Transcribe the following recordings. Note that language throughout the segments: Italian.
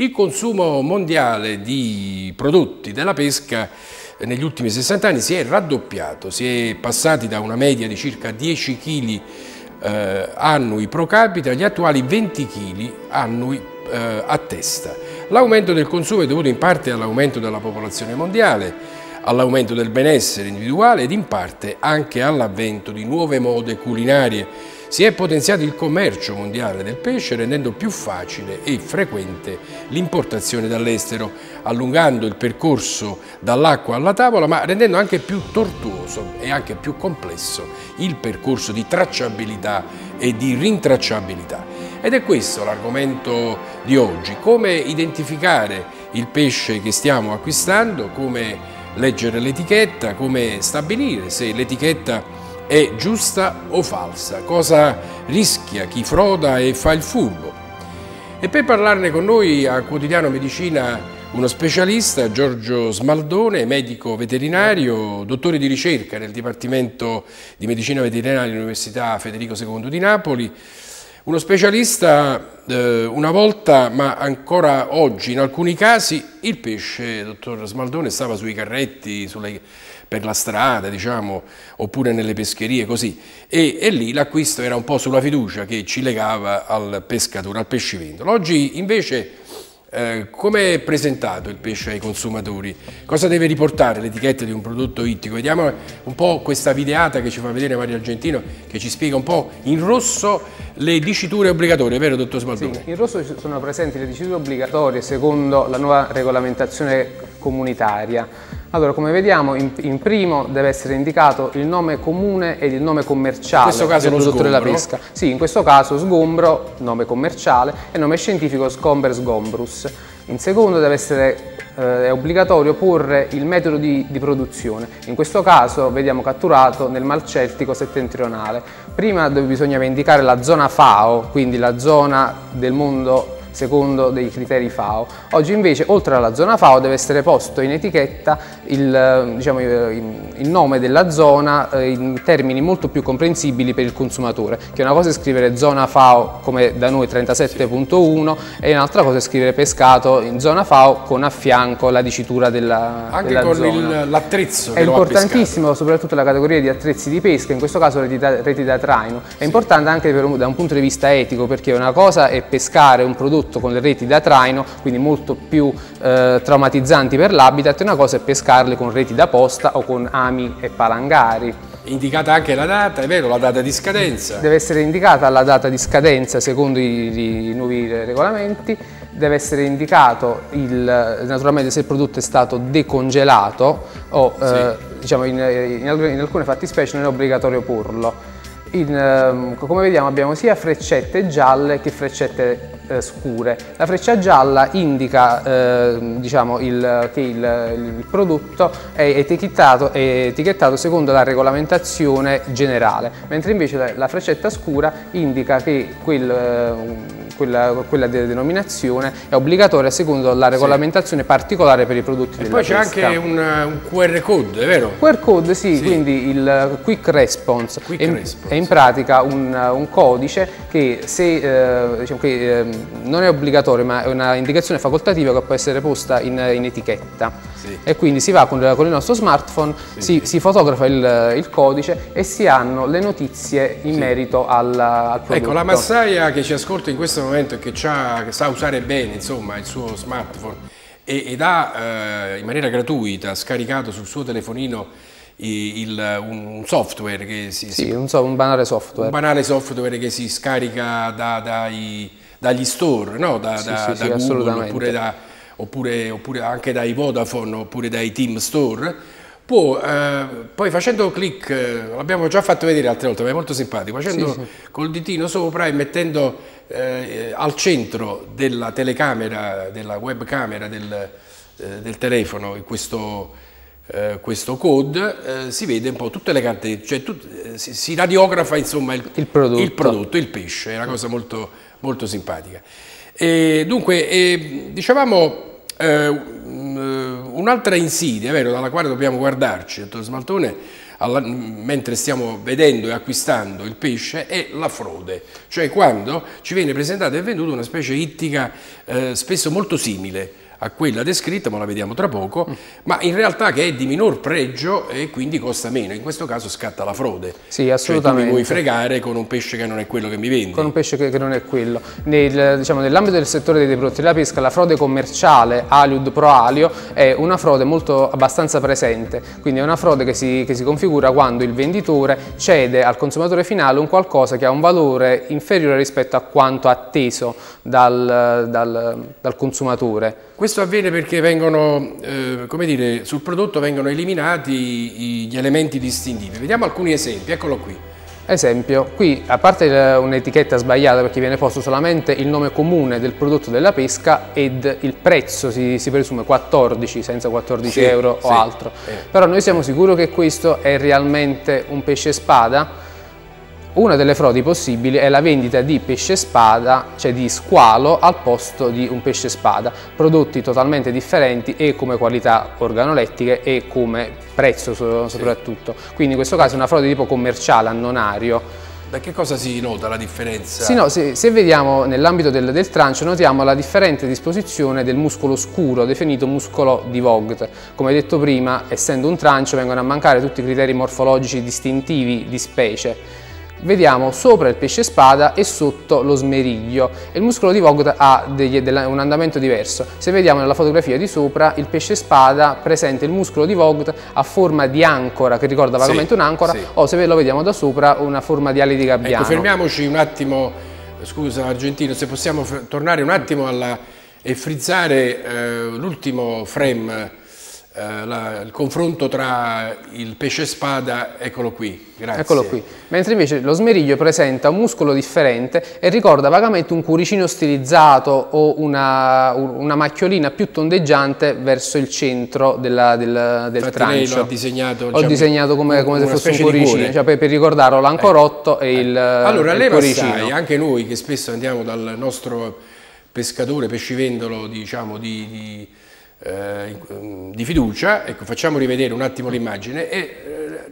Il consumo mondiale di prodotti della pesca negli ultimi 60 anni si è raddoppiato, si è passati da una media di circa 10 kg eh, annui pro capite agli attuali 20 kg annui eh, a testa. L'aumento del consumo è dovuto in parte all'aumento della popolazione mondiale, all'aumento del benessere individuale ed in parte anche all'avvento di nuove mode culinarie si è potenziato il commercio mondiale del pesce rendendo più facile e frequente l'importazione dall'estero, allungando il percorso dall'acqua alla tavola ma rendendo anche più tortuoso e anche più complesso il percorso di tracciabilità e di rintracciabilità. Ed è questo l'argomento di oggi, come identificare il pesce che stiamo acquistando, come leggere l'etichetta, come stabilire se l'etichetta è giusta o falsa, cosa rischia chi froda e fa il furbo. E per parlarne con noi a Quotidiano Medicina uno specialista, Giorgio Smaldone, medico veterinario, dottore di ricerca nel Dipartimento di Medicina Veterinaria dell'Università Federico II di Napoli, uno specialista eh, una volta, ma ancora oggi in alcuni casi, il pesce, dottor Smaldone, stava sui carretti, sulle per la strada, diciamo, oppure nelle pescherie, così. E, e lì l'acquisto era un po' sulla fiducia che ci legava al pescatore, al pescivendolo. Oggi invece eh, come è presentato il pesce ai consumatori? Cosa deve riportare l'etichetta di un prodotto ittico? Vediamo un po' questa videata che ci fa vedere Mario Argentino che ci spiega un po' in rosso le diciture obbligatorie, vero dottor Smaldone? Sì, in rosso sono presenti le diciture obbligatorie secondo la nuova regolamentazione comunitaria. Allora, come vediamo, in, in, primo deve essere indicato il nome comune ed il nome commerciale del prodotto sgombro. della pesca. Sì, in questo caso sgombro, nome commerciale, e nome scientifico Scomber sgombrus. In secondo deve essere eh, è obbligatorio porre il metodo di, di, produzione. In questo caso vediamo catturato nel Mar Celtico settentrionale. Prima bisognava indicare la zona FAO, quindi la zona del mondo secondo dei criteri FAO. Oggi invece oltre alla zona FAO deve essere posto in etichetta il, diciamo, il nome della zona eh, in termini molto più comprensibili per il consumatore, che una cosa è scrivere zona FAO come da noi 37.1 e un'altra cosa è scrivere pescato in zona FAO con a fianco la dicitura della, Anche della con l'attrezzo È importantissimo soprattutto la categoria di attrezzi di pesca, in questo caso reti da, reti da traino. È sì. importante anche per, da un punto di vista etico perché una cosa è pescare un prodotto soprattutto con le reti da traino, quindi molto più eh, traumatizzanti per l'habitat, una cosa è pescarle con reti da posta o con ami e palangari. Indicata anche la data, è vero, la data di scadenza? Deve essere indicata la data di scadenza secondo i, i nuovi regolamenti, deve essere indicato il, naturalmente se il prodotto è stato decongelato o sì. eh, diciamo in, in, in alcune fattispecie non è obbligatorio porlo. In, ehm, come vediamo abbiamo sia freccette gialle che freccette eh, scure. La freccia gialla indica eh, diciamo, il, che il, il, prodotto è etichettato, è etichettato, secondo la regolamentazione generale, mentre invece la, la freccetta scura indica che quel, quella, quella denominazione è obbligatoria secondo la regolamentazione sì. particolare per i prodotti e della poi c'è anche un, un, QR code, è vero? QR code sì, sì. quindi il Quick Response, quick è, response. è, in pratica un, un codice che, se, eh, diciamo che eh, non è obbligatorio ma è una indicazione facoltativa che può essere posta in, in etichetta sì. e quindi si va con, con il nostro smartphone, si, si, fotografa il, il, codice e si hanno le notizie in merito al, al prodotto. Ecco, la massaia che ci ascolta in questo momento e che, che sa usare bene insomma, il suo smartphone ed ha eh, in maniera gratuita scaricato sul suo telefonino il, un software che si, sì, si, un, so, un, banale software. Un banale software che si scarica da, dai, dagli store, no? da, sì, da, sì, da Google oppure, da, oppure, oppure, anche dai Vodafone oppure dai Team Store può, eh, poi facendo clic, eh, l'abbiamo già fatto vedere altre volte, ma è molto simpatico, facendo sì, sì. col ditino sopra e mettendo eh, al centro della telecamera, della webcamera del, eh, del telefono questo, eh, questo code, eh, si vede un po' tutte le carte, cioè tut, si, si, radiografa insomma il, il, prodotto. il, prodotto. il pesce, è una cosa molto, molto simpatica. E dunque, dicevamo Un'altra insidia, vero, dalla quale dobbiamo guardarci, dottor Smaltone, alla, mentre stiamo vedendo e acquistando il pesce è la frode, cioè quando ci viene presentata e venduta una specie ittica eh, spesso molto simile a quella descritta, ma la vediamo tra poco, ma in realtà che è di minor pregio e quindi costa meno. In questo caso scatta la frode. Sì, assolutamente. Cioè, mi vuoi fregare con un pesce che non è quello che mi vendi. Con un pesce che, che non è quello. Nel, diciamo, nell'ambito del settore dei prodotti della pesca, la frode commerciale Aliud Pro Alio è una frode molto abbastanza presente, quindi è una frode che si, che si configura quando il venditore cede al consumatore finale un qualcosa che ha un valore inferiore rispetto a quanto atteso dal, dal, dal consumatore. Questo avviene perché vengono, eh, come dire, sul prodotto vengono eliminati gli elementi distintivi. Vediamo alcuni esempi, eccolo qui. Esempio, qui a parte un'etichetta sbagliata perché viene posto solamente il nome comune del prodotto della pesca ed il prezzo si, si presume 14 senza 14 sì, euro sì, o altro, eh. però noi siamo sicuri che questo è realmente un pesce spada? Una delle frodi possibili è la vendita di pesce spada, cioè di squalo al posto di un pesce spada, prodotti totalmente differenti e come qualità organolettiche e come prezzo soprattutto. Quindi in questo caso è una frode tipo commerciale, annonario. Da che cosa si nota la differenza? Sì, no, se, se, vediamo nell'ambito del, del, trancio notiamo la differente disposizione del muscolo scuro definito muscolo di Vogt. Come detto prima, essendo un trancio vengono a mancare tutti i criteri morfologici distintivi di specie vediamo sopra il pesce spada e sotto lo smeriglio. Il muscolo di Vogt ha degli, un andamento diverso. Se vediamo nella fotografia di sopra il pesce spada presenta il muscolo di Vogt a forma di ancora che ricorda vagamente sì, un'ancora sì. o se lo vediamo da sopra una forma di ali di gabbiano. Ecco, fermiamoci un attimo scusa Argentino se possiamo tornare un attimo alla, e frizzare eh, l'ultimo frame eh, la, il confronto tra il pesce spada, eccolo qui, grazie. Eccolo qui. Mentre invece lo smeriglio presenta un muscolo differente e ricorda vagamente un cuoricino stilizzato o una, una macchiolina più tondeggiante verso il centro della, del, del trancio. Disegnato, Ho diciamo, disegnato come, come se fosse un cuoricino, cioè per, per ricordarlo l'ancorotto eh. e il Allora, il lei cuoricino. Sai, anche noi che spesso andiamo dal nostro pescatore, pescivendolo, diciamo, di, di eh, di fiducia, ecco, facciamo rivedere un attimo l'immagine e eh,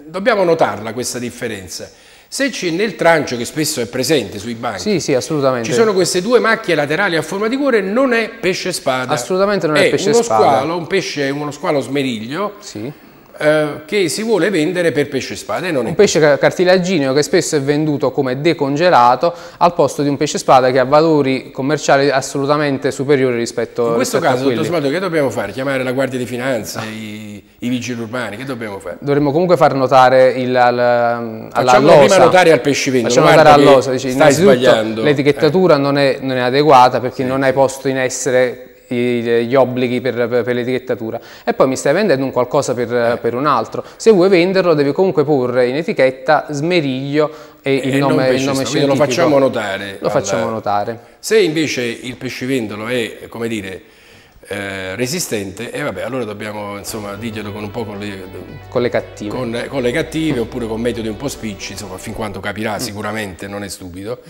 dobbiamo notarla questa differenza. Se c'è nel trancio che spesso è presente sui banchi, sì, sì, assolutamente. ci sono queste due macchie laterali a forma di cuore, non è pesce spada. Assolutamente non è, è pesce uno spada. Squalo, un pesce, uno squalo smeriglio. Sì eh, che si vuole vendere per pesce spada. un pesce cartilagineo che spesso è venduto come decongelato al posto di un pesce spada che ha valori commerciali assolutamente superiori rispetto, In questo rispetto caso, dottor Smalto, che dobbiamo fare? Chiamare la Guardia di Finanza, i, i, vigili urbani, che dobbiamo fare? Dovremmo comunque far notare il, al, Facciamo prima notare al pescivendolo, Facciamo notare all'osa, stai sbagliando. L'etichettatura eh. non, non, è, adeguata perché sì, non hai posto in essere gli obblighi per, per, l'etichettatura e poi mi stai vendendo un qualcosa per, per, un altro. Se vuoi venderlo devi comunque porre in etichetta smeriglio e, e il nome, il nome scientifico. Lo facciamo notare. Lo alla... facciamo notare. Se invece il pescivendolo è, come dire, eh, resistente e eh, vabbè allora dobbiamo insomma dirglielo con un po' con le, con le cattive con, con le cattive oppure con metodi un po' spicci insomma fin quanto capirà sicuramente non è stupido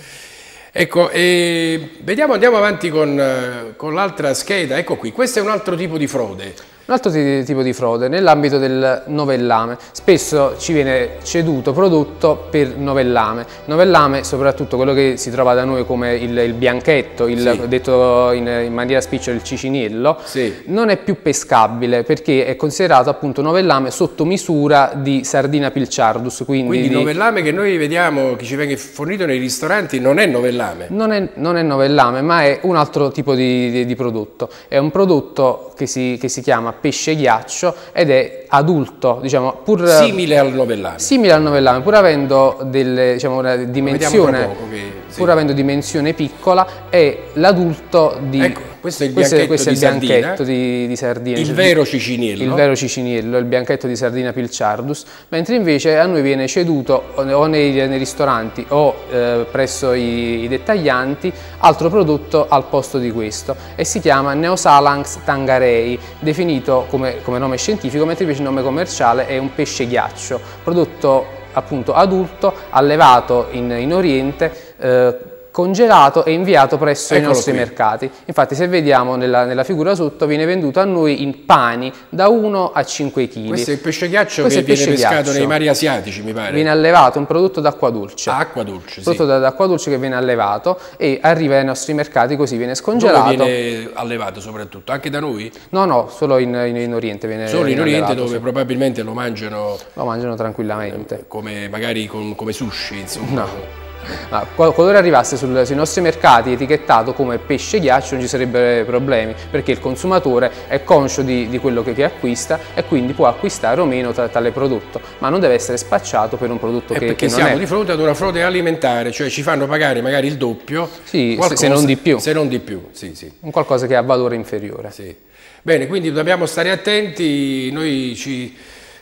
Ecco, vediamo, andiamo avanti con, eh, con l'altra scheda, ecco qui, questo è un altro tipo di frode. Un altro tipo di frode nell'ambito del novellame, spesso ci viene ceduto prodotto per novellame, novellame soprattutto quello che si trova da noi come il, il bianchetto, il, sì. detto in, in, maniera spicciola il ciciniello, sì. non è più pescabile perché è considerato appunto novellame sotto misura di sardina pilchardus. Quindi, quindi di... novellame che noi vediamo che ci viene fornito nei ristoranti non è novellame? Non è, non è novellame ma è un altro tipo di, di, di prodotto, è un prodotto che si, che si chiama pesce ghiaccio ed è adulto, diciamo, pur simile al novellame. Simile al novellame, pur avendo delle, diciamo, una dimensione, che, sì. pur avendo dimensione piccola, è l'adulto di ecco questo è il questo bianchetto, questo è il di, bianchetto di, di, sardina. Il vero ciciniello. Il vero ciciniello, il bianchetto di sardina pilchardus, mentre invece a noi viene ceduto o nei, nei ristoranti o eh, presso i, i, dettaglianti altro prodotto al posto di questo e si chiama Neosalanx tangarei, definito come, come nome scientifico, mentre invece il nome commerciale è un pesce ghiaccio, prodotto appunto adulto, allevato in, in Oriente, eh, congelato e inviato presso Eccolo i nostri qui. mercati. Infatti se vediamo nella, nella figura sotto viene venduto a noi in pani da 1 a 5 kg. Questo è il pesce ghiaccio Questo che viene pescato ghiaccio. nei mari asiatici, mi pare. Viene allevato un prodotto d'acqua dolce. Ah, acqua dolce, prodotto da- d'acqua dolce che viene allevato e arriva ai nostri mercati così viene Dove scongelato. viene allevato soprattutto? Anche da noi? No, no, solo in, in- in Oriente viene Solo in Oriente allevato, dove sì. probabilmente lo mangiano lo mangiano tranquillamente. come, magari con- come sushi, insomma. No. Ah, qual- qualora arrivasse sul- sui nostri mercati etichettato come pesce ghiaccio non ci sarebbero problemi perché il consumatore è conscio di, di quello che, che acquista e quindi può acquistare o meno tra- tale prodotto, ma non deve essere spacciato per un prodotto È che, perché che non siamo è. di fronte ad una frode alimentare, cioè ci fanno pagare magari il doppio. Sì, se- se non di più. Se non di più, sì, sì. un qualcosa che ha valore inferiore. sì. Bene, quindi dobbiamo stare attenti, noi ci,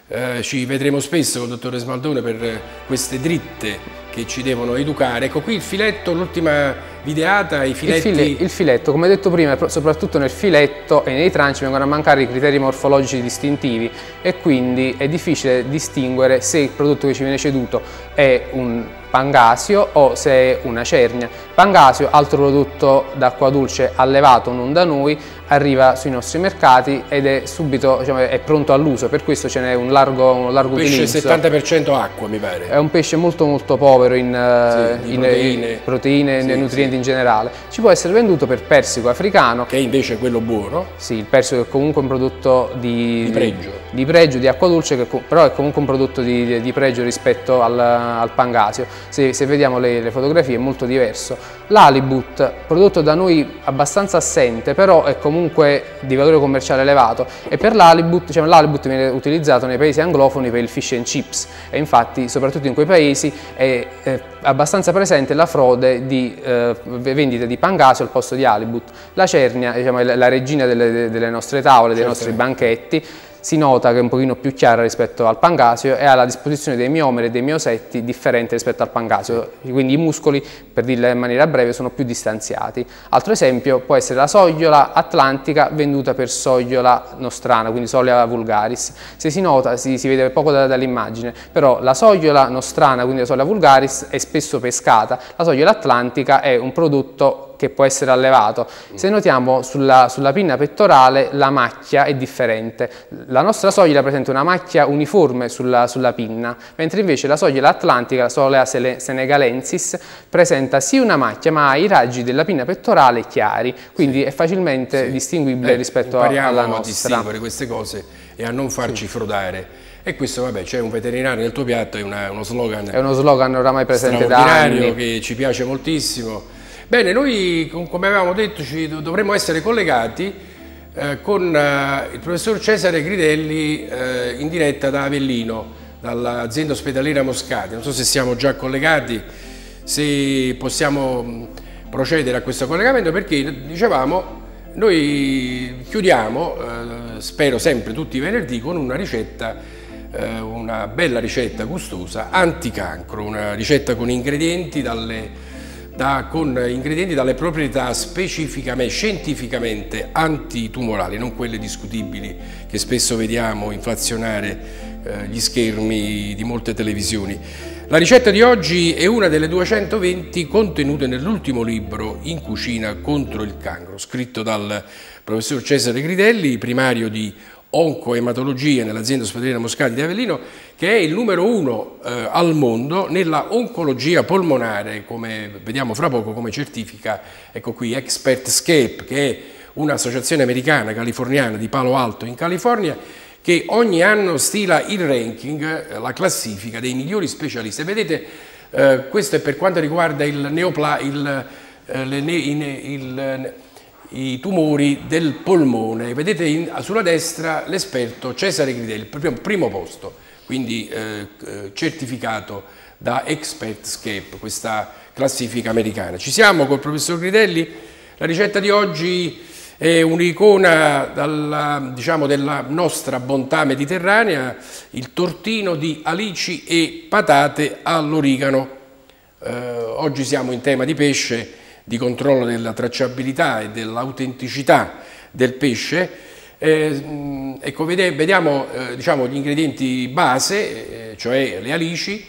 eh, ci vedremo spesso con il dottore Smaldone per eh, queste dritte che ci devono educare. Ecco qui il filetto, l'ultima videata, i Il, filetti... file- il filetto, come detto prima, soprattutto nel filetto e nei tranci vengono a mancare i criteri morfologici distintivi e quindi è difficile distinguere se il prodotto che ci viene ceduto è un pangasio o se è una cernia. Pangasio, altro prodotto d'acqua dolce allevato non da noi, arriva sui nostri mercati ed è subito diciamo, è pronto all'uso, per questo ce n'è un largo, un largo pesce utilizzo. 70% acqua, mi pare. È un pesce molto molto povero in, Sì, in- proteine. in proteine Sì, nutrienti in generale. Ci può essere venduto per persico africano. Che è invece quello buono. Sì, il persico è comunque un prodotto di, Di pregio. Di, pregio, di acqua dolce, che però è comunque un prodotto di, di- pregio rispetto al, al pangasio. Se, se vediamo le, le fotografie è molto diverso. L'halibut, prodotto da noi abbastanza assente, però è comunque di valore commerciale elevato e per l'halibut, diciamo, l'halibut viene utilizzato nei paesi anglofoni per il fish and chips e infatti soprattutto in quei paesi è, è abbastanza presente la frode di eh, vendita di pangasio al posto di halibut. La cernia diciamo, è la la regina delle, delle nostre tavole, dei nostri banchetti, si nota che è un pochino più chiara rispetto al pangasio e ha la disposizione dei miomeri e dei miosetti differente rispetto al pangasio, quindi i muscoli, per dirla in maniera breve, sono più distanziati. Altro esempio può essere la sogliola atlantica venduta per sogliola nostrana, quindi sogliola vulgaris. Se si nota, si, si vede poco da- dall'immagine, però la sogliola nostrana, quindi la sogliola vulgaris, è spesso pescata, la sogliola atlantica è un prodotto che può essere allevato. Se notiamo sulla, sulla pinna pettorale la macchia è differente. La nostra soglia presenta una macchia uniforme sulla, sulla pinna, mentre invece la soglia atlantica, la solea senegalensis, presenta sì una macchia ma ha i raggi della pinna pettorale chiari, quindi è facilmente distinguibile Eh, rispetto a- impariamo alla a nostra. distinguere queste cose e a non farci frodare. E questo, vabbè, c'è un veterinario nel tuo piatto, è una- uno slogan È uno slogan oramai presente da anni. che ci piace moltissimo. Bene, noi com- come avevamo detto dovremmo essere collegati eh, con eh, il professor Cesare Gridelli eh, in diretta da Avellino, dall'azienda ospedaliera Moscati. Non so se siamo già collegati, se possiamo mh, procedere a questo collegamento perché dicevamo noi chiudiamo, eh, spero sempre tutti i venerdì, con una ricetta eh, una bella ricetta gustosa anticancro, una ricetta con ingredienti dalle, da- con ingredienti dalle proprietà specificamente, scientificamente antitumorali, non quelle discutibili che spesso vediamo inflazionare eh, gli schermi di molte televisioni. La ricetta di oggi è una delle 220 contenute nell'ultimo libro In cucina contro il cancro, scritto dal professor Cesare Gridelli, primario di oncoematologia nell'azienda ospedaliera Moscati di Avellino, che è il numero uno eh, al mondo nella oncologia polmonare, come vediamo fra poco come certifica, ecco qui, ExpertScape, che è un'associazione americana californiana di Palo Alto in California, che ogni anno stila il ranking, eh, la classifica dei migliori specialisti. E vedete, eh, questo è per quanto riguarda il neopla, il, eh, le ne- i ne- il- i tumori del polmone. Vedete in- sulla destra l'esperto Cesare Gridelli, primo, primo posto, quindi eh, eh, certificato da ExpertScape, questa classifica americana. Ci siamo col professor Gridelli, la ricetta di oggi è un'icona diciamo, della nostra bontà mediterranea, il tortino di alici e patate all'origano. Eh, oggi siamo in tema di pesce, di controllo della tracciabilità e dell'autenticità del pesce. Eh, mh, ecco, vediamo eh, diciamo, gli ingredienti base, eh, cioè le alici,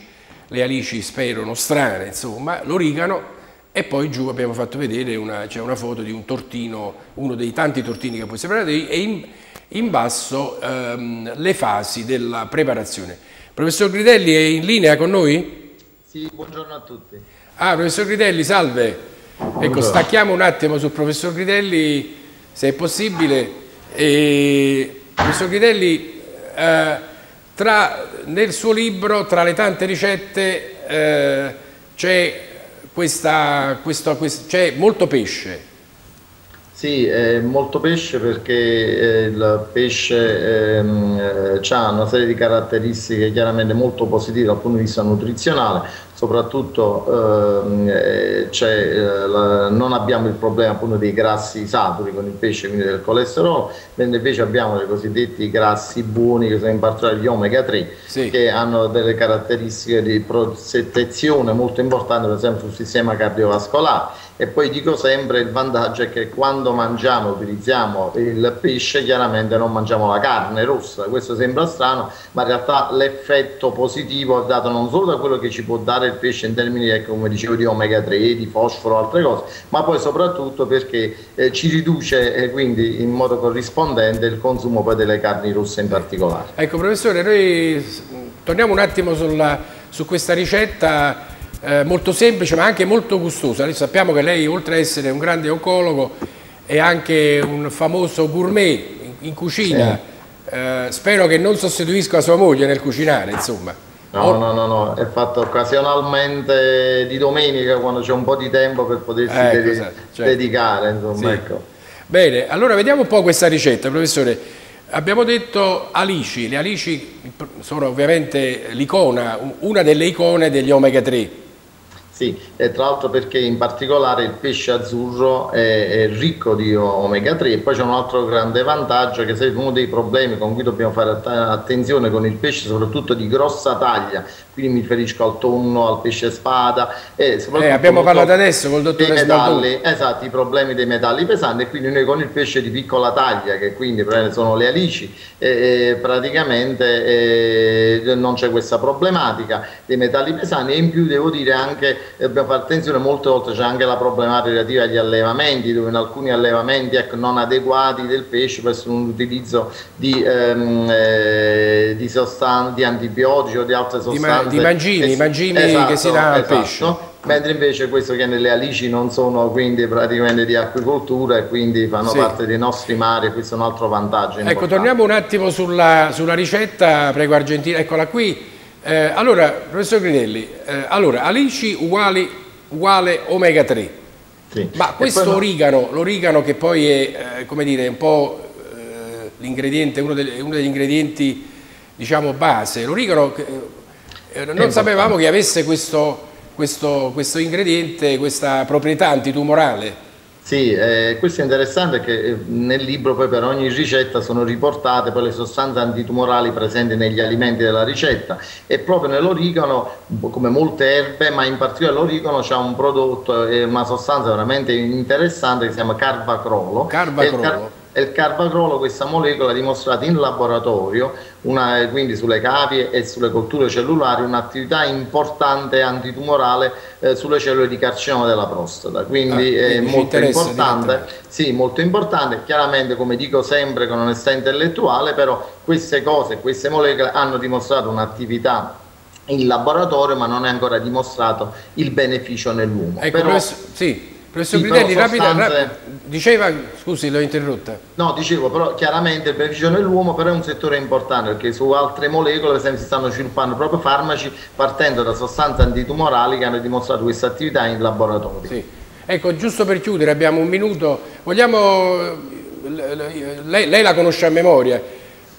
le alici spero nostrane, insomma, l'origano e poi giù abbiamo fatto vedere una, c'è una foto di un tortino, uno dei tanti tortini che puoi separare e in, in basso ehm, le fasi della preparazione. Professor Gridelli è in linea con noi? Sì, buongiorno a tutti. Ah, professor Gridelli, salve. Ecco, stacchiamo un attimo sul professor Gridelli, se è possibile. E, professor Gridelli, eh, tra, nel suo libro, tra le tante ricette, eh, c'è questa, questo, questo, c'è molto pesce. Sì, eh, molto pesce perché eh, il pesce ehm, eh, ha una serie di caratteristiche chiaramente molto positive dal punto di vista nutrizionale, soprattutto ehm, eh, eh, la, non abbiamo il problema appunto dei grassi saturi con il pesce, quindi del colesterolo, mentre invece abbiamo i cosiddetti grassi buoni che sono in particolare gli omega 3 sì. che hanno delle caratteristiche di protezione molto importanti per esempio sul sistema cardiovascolare e poi dico sempre il vantaggio è che quando mangiamo, utilizziamo il pesce chiaramente non mangiamo la carne rossa, questo sembra strano ma in realtà l'effetto positivo è dato non solo da quello che ci può dare il pesce in termini ecco, come dicevo di omega 3, di fosforo, altre cose, ma poi soprattutto perché eh, ci riduce eh, quindi in modo corrispondente il consumo poi delle carni rosse in particolare. Ecco professore, noi torniamo un attimo sulla, su questa ricetta eh, molto semplice ma anche molto gustosa. Noi sappiamo che lei oltre ad essere un grande oncologo è anche un famoso gourmet in, in cucina. Sì. Eh, spero che non sostituisca sua moglie nel cucinare, insomma. No, no, no, no, è fatto occasionalmente di domenica quando c'è un po' di tempo per potersi ecco, dedi esatto, certo. dedicare, insomma, sì. ecco. Bene, allora vediamo un po' questa ricetta, professore. Abbiamo detto alici, le alici sono ovviamente l'icona, una delle icone degli omega 3 sì, e tra l'altro perché in particolare il pesce azzurro è, è ricco di omega 3 e poi c'è un altro grande vantaggio che se uno dei problemi con cui dobbiamo fare attenzione con il pesce soprattutto di grossa taglia, quindi mi riferisco al tonno, al pesce spada e soprattutto eh, abbiamo parlato adesso col dottore metalli, esatto, i problemi dei metalli pesanti e quindi noi con il pesce di piccola taglia che quindi sono le alici eh, praticamente eh, non c'è questa problematica dei metalli pesanti e in più devo dire anche dobbiamo fare attenzione molte volte c'è anche la problematica relativa agli allevamenti dove in alcuni allevamenti ecco, non adeguati del pesce per un utilizzo di, ehm, eh, di sostanze di antibiotici o di altre sostanze di, ma, di mangimi, mangimi esatto, che si dà al esatto. pesce mentre invece questo che nelle alici non sono quindi praticamente di acquicoltura e quindi fanno sì. parte dei nostri mari questo è un altro vantaggio ecco importante. torniamo un attimo sulla, sulla ricetta prego Argentina eccola qui eh, allora, professor Grinelli, eh, allora, alici uguali, uguale omega 3. Sì. Ma questo origano, l'origano che poi è, eh, come dire, un po' eh, l'ingrediente, uno, uno, degli ingredienti, diciamo, base, l'origano, non sapevamo che avesse questo, questo, questo ingrediente, questa proprietà antitumorale. Sì, eh, questo è interessante che eh, nel libro poi per ogni ricetta sono riportate poi le sostanze antitumorali presenti negli alimenti della ricetta e proprio nell'origano, come molte erbe, ma in particolare l'origano c'è un prodotto, eh, una sostanza veramente interessante che si chiama carbacrolo. Carbacrolo e il carbacrolo, questa molecola, ha dimostrato in laboratorio, una, quindi sulle cavie e sulle colture cellulari, un'attività importante antitumorale eh, sulle cellule di carcinoma della prostata. Quindi ah, è molto importante, sì, molto importante. Chiaramente, come dico sempre con onestà intellettuale, però queste cose, queste molecole hanno dimostrato un'attività in laboratorio, ma non è ancora dimostrato il beneficio nell'uomo. Ecco, però, sì. Professor Gridelli, rapida, rapida, diceva, scusi, l'ho interrotta. No, dicevo, però chiaramente il beneficio nell'uomo però è un settore importante perché su altre molecole, per esempio, si stanno sviluppando proprio farmaci partendo da sostanze antitumorali che hanno dimostrato questa attività in laboratorio. Sì. Ecco, giusto per chiudere, abbiamo un minuto, vogliamo, lei, lei la conosce a memoria,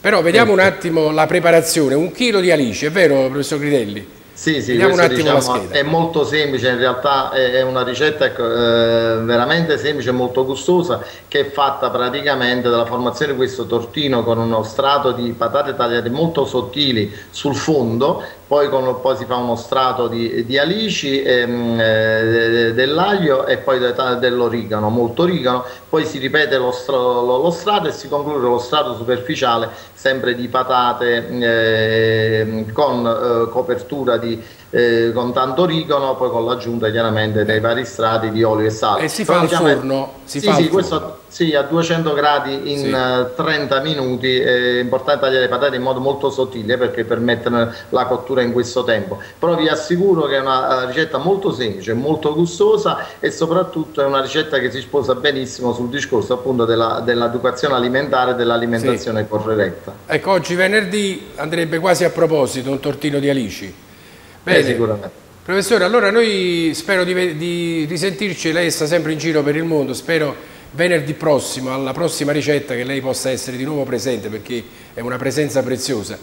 però vediamo un attimo la preparazione, un chilo di alice, è vero professor Gridelli? Sì, sì, questo, diciamo, è molto semplice, in realtà è una ricetta ecco, eh, veramente semplice e molto gustosa che è fatta praticamente dalla formazione di questo tortino con uno strato di patate tagliate molto sottili sul fondo, poi, con, poi si fa uno strato di, di alici, ehm, eh, dell'aglio e poi dell'origano, molto origano, poi si ripete lo, lo, lo, strato e si conclude lo strato superficiale sempre di patate eh, con copertura di di eh, con tanto ricono, poi con l'aggiunta chiaramente dei vari strati di olio e sale. E si fa al forno? Si sì, fa sì, questo sì, a 200 gradi in Sì. eh, 30 minuti, è importante tagliare le patate in modo molto sottile perché permettono la cottura in questo tempo. Però vi assicuro che è una eh, ricetta molto semplice, molto gustosa e soprattutto è una ricetta che si sposa benissimo sul discorso appunto della- dell'educazione alimentare e dell'alimentazione corretta. Ecco, oggi venerdì andrebbe quasi a proposito un tortino di alici. Eh, sicuramente. Professore, allora noi spero di, di risentirci, lei sta sempre in giro per il mondo, spero venerdì prossimo, alla prossima ricetta, che lei possa essere di nuovo presente perché è una presenza preziosa.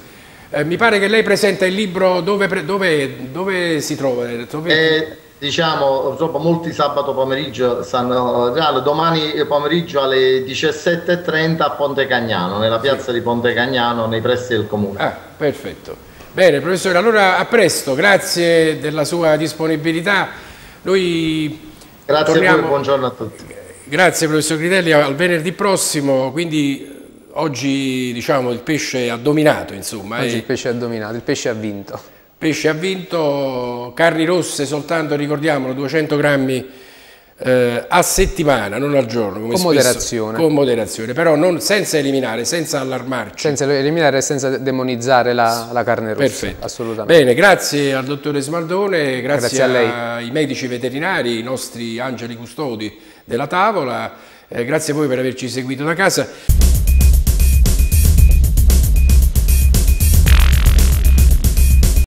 Eh, mi pare che lei presenta il libro dove, dove- dove si trova? Dove- E, diciamo, purtroppo molti sabato pomeriggio stanno, domani pomeriggio alle 17.30 a Ponte Cagnano, nella piazza di Ponte Cagnano, nei pressi del comune. Ah, perfetto. Bene, professore, allora a presto, grazie della sua disponibilità. Noi Grazie a torniamo- voi, buongiorno a tutti. Grazie professor Critelli, al venerdì prossimo, quindi oggi diciamo il pesce ha dominato, insomma, Oggi eh. il pesce ha dominato, il pesce ha vinto. pesce ha vinto, carni rosse soltanto, ricordiamolo, 200 grammi eh, a settimana, non al giorno. Con spesso- moderazione. Con moderazione, però non, senza eliminare, senza allarmarci. Senza eliminare e senza demonizzare la, la carne rossa. Perfetto. Assolutamente. Bene, grazie al dottore Smaldone, grazie, Grazie ai medici veterinari, i nostri angeli custodi della tavola, eh, grazie a voi per averci seguito da casa.